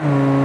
Mm.